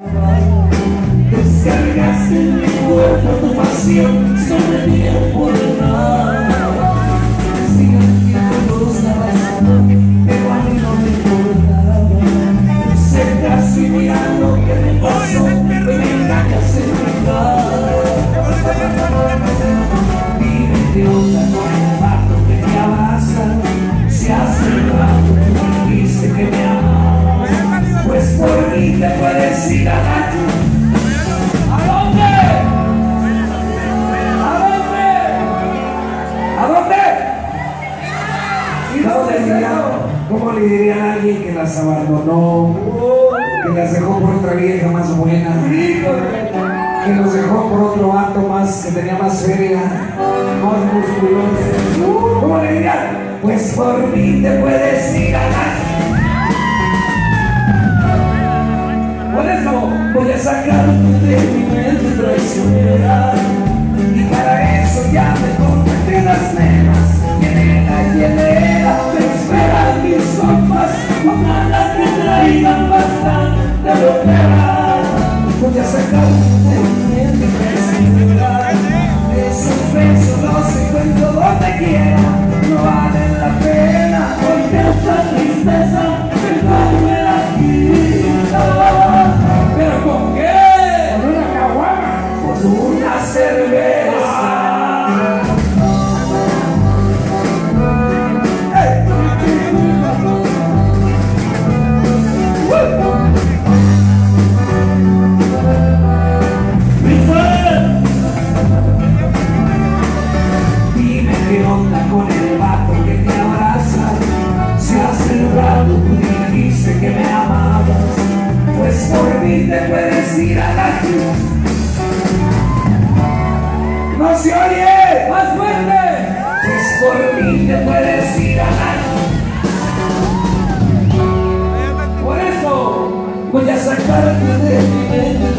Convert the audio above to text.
Descargaste en mi cuerpo tu pasión sobre mi nada Me sigue metiendo los razón Pero a mí no me importaba Sé casi mirando que me pasó Me engañas en mi Dime qué onda con el vato que te abraza Si hace rato que me dijiste que me amabas Pues por mí te puedes a la ¿A dónde? ¿Y ¿Cómo le, dónde se ¿Cómo le dirían a alguien que las abandonó, que las dejó por otra vieja más buena, que los dejó por otro vato más, que tenía más feria, más musculoso? ¿Cómo le dirían? Pues por mí te puedes ir a la bastante lo sacarte te puedes ir a la ¡No se oye! ¡Más fuerte! Pues por mí te puedes ir a la Por eso voy a sacarte de mi mente